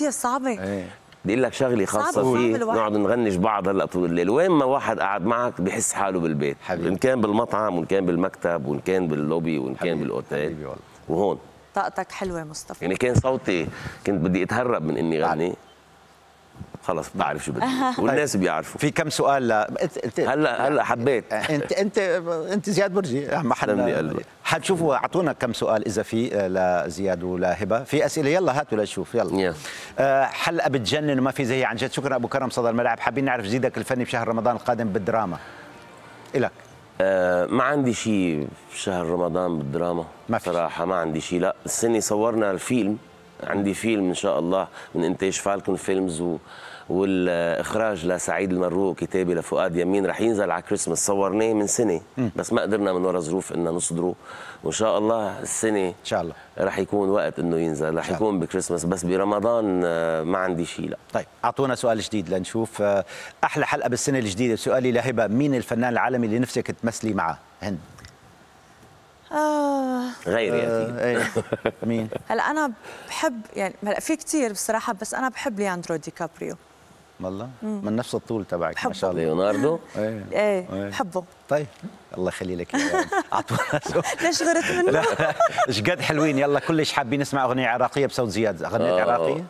هي صعبة إيه بدي أقول لك شغله خاصة صعب- صعب فيه. نقعد نغنج بعض هلا طول الليل وين ما واحد قاعد معك بحس حاله بالبيت حبيبي. إن كان بالمطعم وإن كان بالمكتب وإن كان باللوبي وإن كان حبيبي. بالأوتيل حبيبي والله. وهون طاقتك حلوة مصطفى يعني كان صوتي كنت بدي أتهرب من إني غني خلص بعرف شو بدي. والناس بيعرفوا. في كم سؤال هلأ هلأ حبيت. إنت إنت إنت زياد برجي. محل قلبك. حتشوفوا أعطونا كم سؤال إذا في آه، لزياد ولهبه في أسئلة يلا هاتوا لنشوف يلا. يلا. آه، حلقه بتجنن وما في زيها عن جد شكرا أبو كرم صدى الملعب. حابين نعرف جديدك الفني بشهر رمضان القادم بالدراما. إلك. آه ما عندي شيء بشهر رمضان بالدراما. ما في صراحة ما عندي شيء لا السنة صورنا الفيلم. عندي فيلم إن شاء الله من إنتاج فالكون فيلمز و... والإخراج لسعيد المروق كتابي لفؤاد يمين رح ينزل على كريسماس صورناه من سنة بس ما قدرنا من وراء ظروف إنه نصدره. وإن شاء الله السنة إن شاء الله. رح يكون وقت إنه ينزل رح يكون بكريسماس بس برمضان آه، ما عندي شيء لا. طيب أعطونا سؤال جديد لنشوف آه، أحلى حلقة بالسنة الجديدة. سؤالي لهبة مين الفنان العالمي اللي نفسك تمثلي معه؟ هند. آه غيري أكيد آه، إيه. مين؟ هلا أنا بحب يعني هلا في كتير بصراحة بس أنا بحب لياندرو دي كابريو. والله؟ من نفس الطول تبعك ما. شاء الله. ليوناردو؟ إيه. إيه إيه. بحبه. طيب الله يخلي لك. اعطونا ليش غرت منه؟ لا إيش قد حلوين. يلا كلش حابين نسمع أغنية عراقية بصوت زياد. غنيت آه. عراقية؟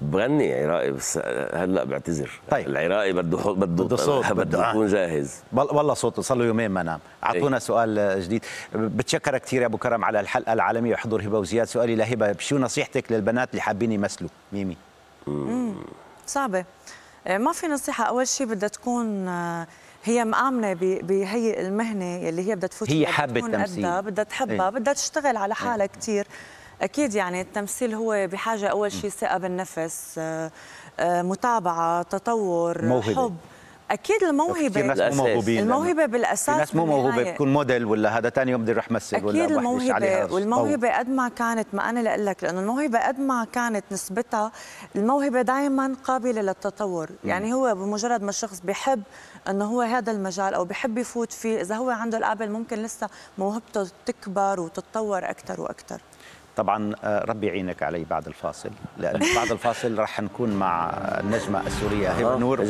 بغني عراقي بس هلا بعتذر. طيب. العراقي بده بده بده صوت، بده- آه. يكون جاهز. وال- والله صوته صار له يومين ما نام. أعطونا إيه. سؤال جديد. بتشكرك كثير يا أبو كرم على الحلقة العالمية وحضور هبة وزياد. سؤالي لهبه شو نصيحتك للبنات اللي حابين يمثلوا؟ ميمي. صعبة. آه، ما في نصيحة. أول شيء بدها تكون آه، هي مآمنة ب- بهي المهنة اللي هي بدها تفوت هي حابة تكون التمثيل. بدها تحبها إيه. بدها تشتغل على حالها كثير أكيد يعني التمثيل هو بحاجة أول شيء ثقة بالنفس آه، آه، متابعة تطور موهبة. حب أكيد كثير الموهبة ناس. مو موهوبين الموهبة بالأساس في ناس مو موهوبة. بتكون موديل ولا هذا ثاني يوم بده يروح يمثل ولا أكيد الموهبة. والموهبة قد ما كانت ما أنا لأقول لك لأنه الموهبة قد ما كانت نسبتها الموهبة دائما قابلة للتطور يعني هو بمجرد ما الشخص بيحب إنه هو هذا المجال أو بيحب يفوت فيه إذا هو عنده القابل ممكن لسه موهبته تكبر وتتطور أكثر وأكثر طبعا آه، ربي يعينك علي بعد الفاصل لأن بعد الفاصل راح نكون مع النجمة السورية هبه آه، نور.